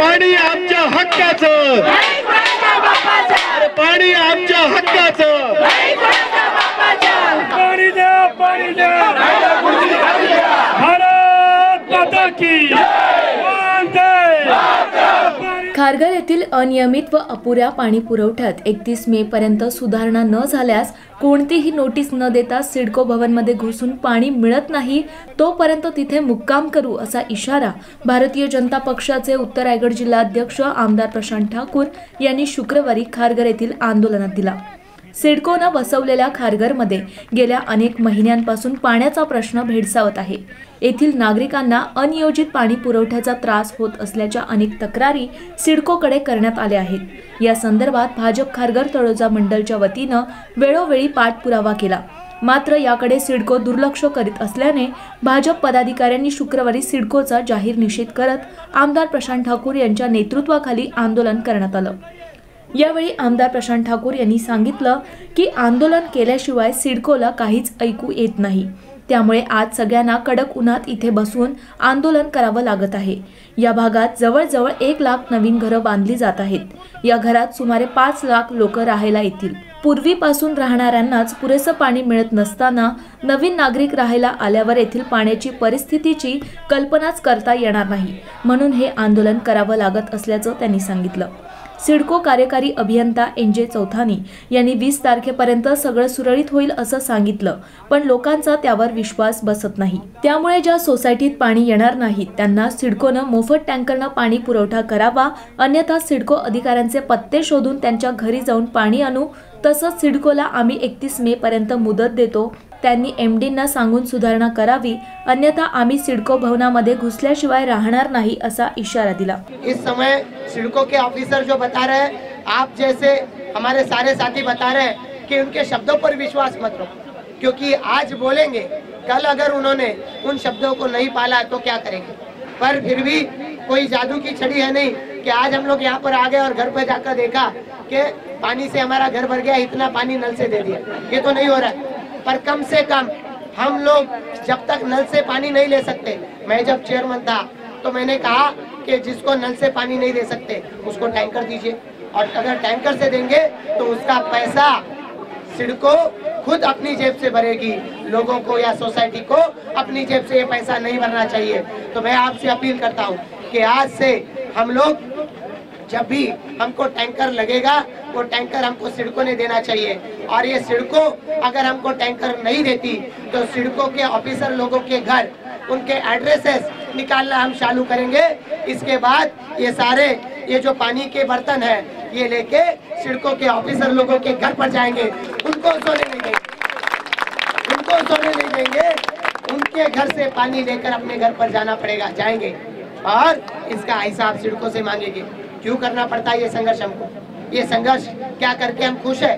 पाणी आमच्या हक्काचं. पाणी आमच्या हक्काचं. पाणी द्या पाणी द्या. भारत माता की खारघर येथील अनियमित व अपुऱ्या पाणी पुरवठ्यात एकतीस मे पर्यंत सुधारणा न झाल्यास कोणतीही नोटीस न देता सिडको भवनमध्ये घुसून पाणी मिळत नाही तोपर्यंत तिथे मुक्काम करू असा इशारा भारतीय जनता पक्षाचे उत्तर रायगड जिल्हाध्यक्ष आमदार प्रशांत ठाकूर यांनी शुक्रवारी खारघर येथील आंदोलनात दिला. सिडकोनं बसवलेल्या खारघरमध्ये गेल्या अनेक महिन्यांपासून पाण्याचा प्रश्न भेडसावत आहे. येथील नागरिकांना अनियोजित पाणी पुरवठ्याचा त्रास होत असल्याच्या अनेक तक्रारी सिडकोकडे करण्यात आल्या आहेत. या संदर्भात भाजप खारघर तळोजा मंडलच्या वतीनं वेळोवेळी पाठपुरावा केला. मात्र याकडे सिडको दुर्लक्ष करीत असल्याने भाजप पदाधिकाऱ्यांनी शुक्रवारी सिडकोचा जाहीर निषेध करत आमदार प्रशांत ठाकूर यांच्या नेतृत्वाखाली आंदोलन करण्यात आलं. यावेळी आमदार प्रशांत ठाकूर यांनी सांगितलं की आंदोलन केल्याशिवाय सिडकोला काहीच ऐकू येत नाही. त्यामुळे आज सगळ्यांना कडक उन्हात इथे बसून आंदोलन करावं लागत आहे. या भागात जवळजवळ एक लाख नवीन घरं बांधली जात आहेत. या घरात सुमारे पाच लाख लोक राहायला येतील. पूर्वीपासून राहणाऱ्यांनाच पुरेसं पाणी मिळत नसताना नवीन नागरिक राहायला आल्यावर येथील पाण्याची परिस्थितीची कल्पनाच करता येणार नाही. म्हणून हे आंदोलन करावं लागत असल्याचं त्यांनी सांगितलं. सिडको कार्यकारी अभियंता एन जे चौथानी यांनी वीस तारखेपर्यंत सगळं सुरळीत होईल असं सांगितलं पण लोकांचा त्यावर विश्वास बसत नाही. त्यामुळे ज्या सोसायटीत पाणी येणार नाही त्यांना सिडकोनं मोफत टँकरनं पाणी पुरवठा करावा अन्यथा सिडको अधिकाऱ्यांचे पत्ते शोधून त्यांच्या घरी जाऊन पाणी आणू तसंच सिडकोला आम्ही एकतीस मे पर्यंत मुदत देतो त्यांनी एमडींना सांगून सुधारणा करावी, अन्यथा आम्ही सिडको भवनामध्ये घुसल्याशिवाय राहणार नाही, असा इशारा दिला. इस समय सिडको के ऑफिसर जो बता रहे हैं, आप जैसे हमारे सारे साथी बता रहे कि उनके शब्दों पर विश्वास मत रखो, क्योंकि आज बोलेंगे, कल अगर उन्होंने उन शब्दों को नहीं पाला तो क्या करेंगे? पर फिर भी कोई जादू की छड़ी है नहीं कि आज हम लोग यहाँ पर आ गए और घर पर जाकर देखा कि पानी से हमारा घर भर गया, इतना पानी नल से दे दिया। ये तो नहीं हो रहा है। पर कम से कम हम लोग जब तक नल से पानी नहीं ले सकते, मैं जब चेयरमैन था तो मैंने कहा कि जिसको नल से पानी नहीं दे सकते, उसको टैंकर दीजिए। और अगर टैंकर से देंगे तो उसका पैसा सिडको खुद अपनी जेब से भरेगी। लोगों को या सोसाइटी को अपनी जेब से ये पैसा नहीं भरना चाहिए। तो मैं आपसे अपील करता हूँ कि आज से हम लोग जब भी हमको टैंकर लगेगा, वो टैंकर हमको सिडको ने देना चाहिए। और ये सिडको अगर हमको टैंकर नहीं देती तो सिडको के ऑफिसर लोगों के घर, उनके एड्रेसेस निकालना हम चालू करेंगे। इसके बाद ये सारे, ये जो पानी के बर्तन है, ये लेके सिडको के ऑफिसर लोगों के घर पर जाएँगे। उनको सोने नहीं देंगे। उनको सोने नहीं देंगे। उनके घर से पानी लेकर अपने घर पर जाना पड़ेगा, जाएँगे। और इसका हिसाब सिडको से मांगेंगे। क्यों करना पड़ता है ये संघर्ष हमको? ये संघर्ष क्या करके हम खुश है?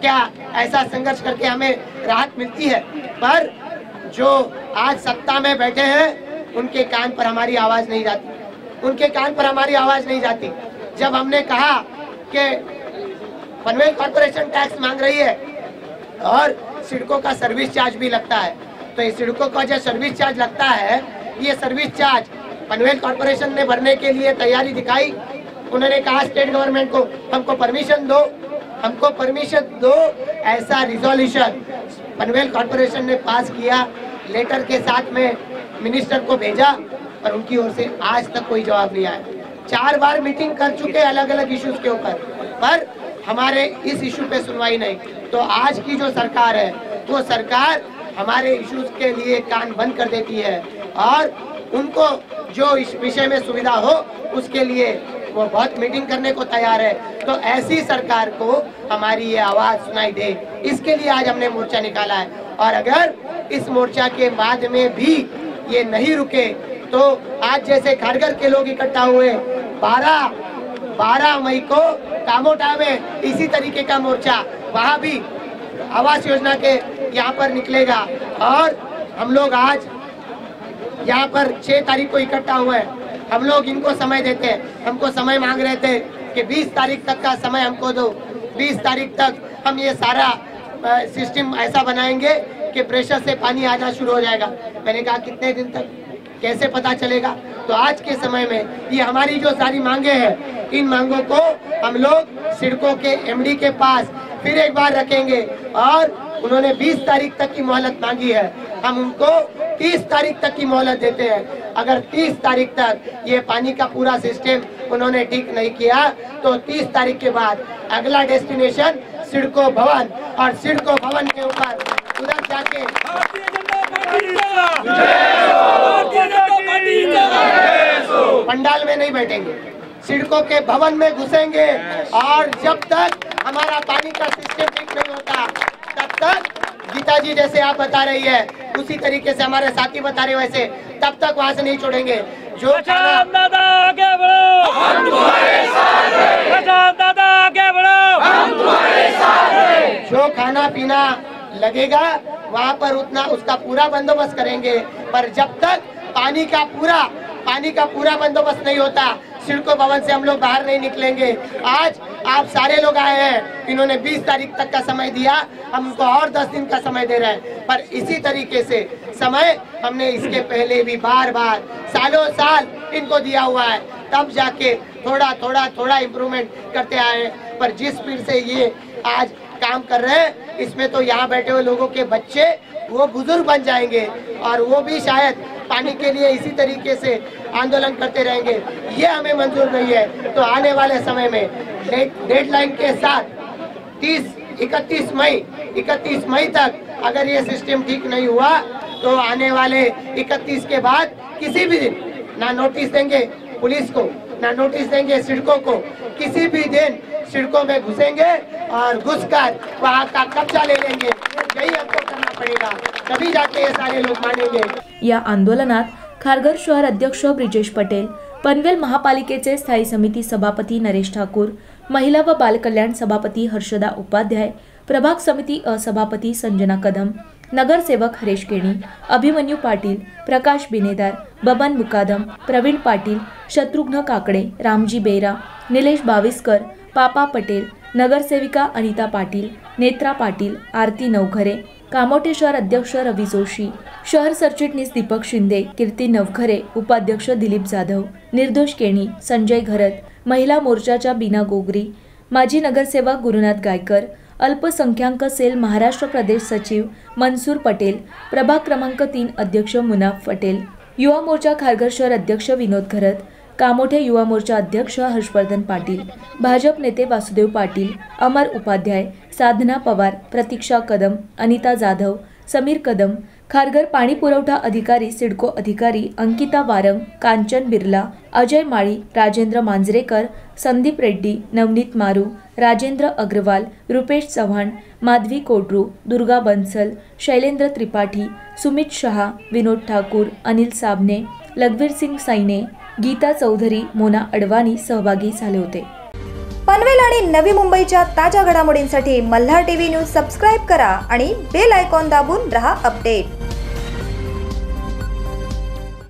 क्या ऐसा संघर्ष करके हमें राहत मिलती है? पर जो आज सत्ता में बैठे हैं, उनके कान पर हमारी आवाज़ नहीं जाती। उनके कान पर हमारी आवाज़ नहीं जाती। जब हमने कहा कि पनवेल कॉर्पोरेशन टैक्स मांग रही है और सिडको का सर्विस चार्ज भी लगता है तो ये सिडको का जो सर्विस चार्ज लगता है, ये सर्विस चार्ज पनवेल कॉर्पोरेशन ने भरने के लिए तैयारी दिखाई उन्होंने कहा स्टेट गवर्नमेंट को, हमको परमिशन दो, हमको परमिशन दो ऐसा रिजोल्यूशन पनवेल कॉर्पोरेशन ने पास किया लेटर के साथ में मिनिस्टर को भेजा पर उनकी ओर से आज तक कोई जवाब नहीं आया। चार बार मीटिंग कर चुके अलग अलग इश्यूज़ के ऊपर, पर हमारे इस इशू पे सुनवाई नहीं। तो आज की जो सरकार है, वो सरकार हमारे इश्यूज़ के लिए कान बंद कर देती है और उनको जो इस विषय में सुविधा हो, उसके लिए वो बहुत मीटिंग करने को तैयार है। तो ऐसी सरकार को हमारी ये आवाज़ सुनाई दे। इसके लिए आज हमने मोर्चा निकाला है। और अगर इस मोर्चा के बाद में भी ये नहीं रुके तो आज जैसे खारगर के लोग इकट्ठा हुए, बारह बारह मई को कामोटा में इसी तरीके का मोर्चा, वहाँ भी आवास योजना के यहाँ पर निकलेगा। और हम लोग आज यहाँ पर छह तारीख को इकट्ठा हुए हैं। हम लोग इनको समय देते हैं। हमको समय मांग रहे थे कि 20 तारीख तक का समय हमको दो। 20 तारीख तक हम ये सारा सिस्टम ऐसा बनाएँगे कि प्रेशर से पानी आना शुरू हो जाएगा। मैंने कहा, कितने दिन तक? कैसे पता चलेगा? तो आज के समय में ये हमारी जो सारी मांगे हैं, इन मांगों को हम लोग सिडको के एमडी के पास फिर एक बार रखेंगे। और उन्होंने 20 तारीख तक की मोहलत मांगी है। हम उनको 30 तारीख तक की मोहलत देते हैं। अगर 30 तारीख तक ये पानी का पूरा सिस्टम उन्होंने ठीक नहीं किया तो 30 तारीख के बाद अगला डेस्टिनेशन सिडको भवन और सिडको भवन के ऊपर उधर जाके भारतीय जनता पार्टी जिंदाबाद भारतीय जनता पार्टी जिंदाबाद पंडाल में नहीं बैठेंगे सिडको के भवन में घुसेंगे और जब तक हमारा पानी का सिस्टम ठीक नहीं होता तब तक गीता जी जैसे आप बता रही है उसी तरीके से हमारे साथी बता रहे वैसे तब तक वहाँ से नहीं छोड़ेंगे। जो दादा आगे बढ़ो। हम तुम्हारे साथ हैं। दादा आगे बढ़ो। जो खाना पीना लगेगा वहाँ पर उतना उसका पूरा बंदोबस्त करेंगे। पर जब तक पानी का पूरा पानी का पूरा बंदोबस्त नहीं होता सिडको भवन से हम लोग बाहर नहीं निकलेंगे। आज आप सारे लोग आए हैं। इन्होंने 20 तारीख तक का समय दिया। हम उनको और 10 दिन का समय दे रहे हैं। पर इसी तरीके से समय हमने इसके पहले भी बार बार सालों साल इनको दिया हुआ है। तब जाके थोड़ा थोड़ा थोड़ा इम्प्रूवमेंट करते आए हैं। पर जिस स्पीड से ये आज काम कर रहे हैं, इसमें तो यहाँ बैठे हुए लोगों के बच्चे, वो बुज़ुर्ग बन जाएँगे। और वो भी शायद पानी के लिए इसी तरीके से आंदोलन करते रहेंगे। ये हमें मंजूर नहीं है। तो आने वाले समय में डेडलाइन के साथ 30 इकतीस मई 31 मई तक अगर ये सिस्टम ठीक नहीं हुआ तो आने वाले 31 के बाद किसी भी दिन ना नोटिस देंगे पुलिस को, ना नोटिस देंगे सिड़कों को, किसी भी दिन सिड़कों में घुसेंगे और घुसकर वहाँ का कब्जा ले लेंगे। यही हमको करना पड़ेगा। तभी जाके ये सारे लोग मानेंगे या आंदोलनात खारघर शहर अध्यक्ष ब्रिजेश पटेल पनवेल महापालिकेचे स्थायी समिती सभापती नरेश ठाकूर महिला व बालकल्याण सभापती हर्षदा उपाध्याय प्रभाग समिती असभापती संजना कदम नगरसेवक हरेश केणी अभिमन्यू पाटील प्रकाश बिनेदार बबन मुकादम प्रवीण पाटील शत्रुघ्न काकडे रामजी बेरा निलेश बाविस्कर पापा पटेल नगरसेविका अनिता पाटील नेत्रा पाटील आरती नवघरे कामोटे शहर अध्यक्ष रवी जोशी शहर सरचिटणीस दीपक शिंदे कीर्ती नवघरे उपाध्यक्ष दिलीप जाधव निर्दोष केणी संजय घरत महिला मोर्चाच्या बीना गोगरी माजी नगरसेवक गुरुनाथ गायकर अल्पसंख्याक सेल महाराष्ट्र प्रदेश सचिव मनसूर पटेल प्रभाग क्रमांक तीन अध्यक्ष मुनाफ पटेल युवा मोर्चा खारघर शहर अध्यक्ष विनोद घरत कामोठे युवा मोर्चा अध्यक्ष हर्षवर्धन पाटील भाजप नेते वासुदेव पाटील अमर उपाध्याय साधना पवार प्रतीक्षा कदम अनिता जाधव समीर कदम खारघर पाणी पुरवठा अधिकारी सिडको अधिकारी अंकिता वारंग कांचन बिर्ला अजय माळी राजेंद्र मांजरेकर संदीप रेड्डी नवनीत मारू राजेंद्र अग्रवाल रुपेश चव्हाण माधवी कोटरू दुर्गा बन्सल शैलेंद्र त्रिपाठी सुमित शहा विनोद ठाकूर अनिल साबणे लघवीर सिंग सैने गीता चौधरी मोना अडवाणी सहभागी झाले होते. पनवेल आणि नवी मुंबईच्या ताज्या घडामोडींसाठी मल्हार टीव्ही न्यूज सबस्क्राईब करा आणि बेल आयकॉन दाबून रहा अपडेट.